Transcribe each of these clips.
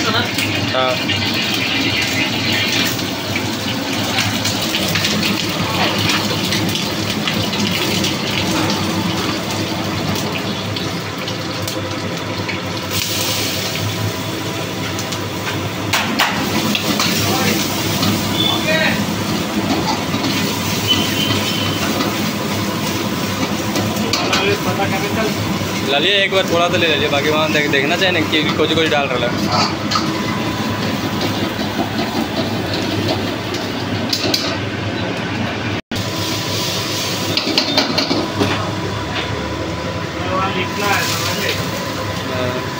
हाँ ला एक बार थोड़ा तो ले लीजिए, बाकी वहाँ देख देखना चाहिए ना कि कुछ कुछ डाल रहा है। लिखना है। समझे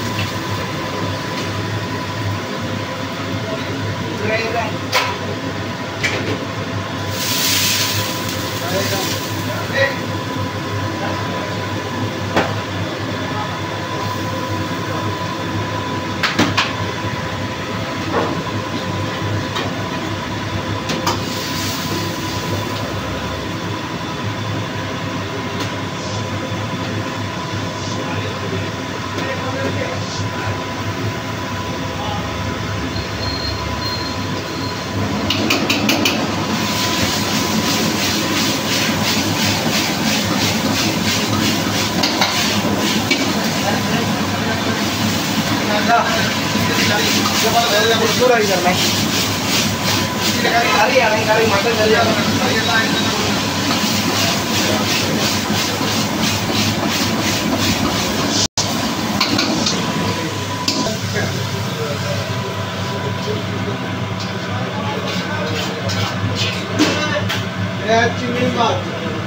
Yeah, two minutes left.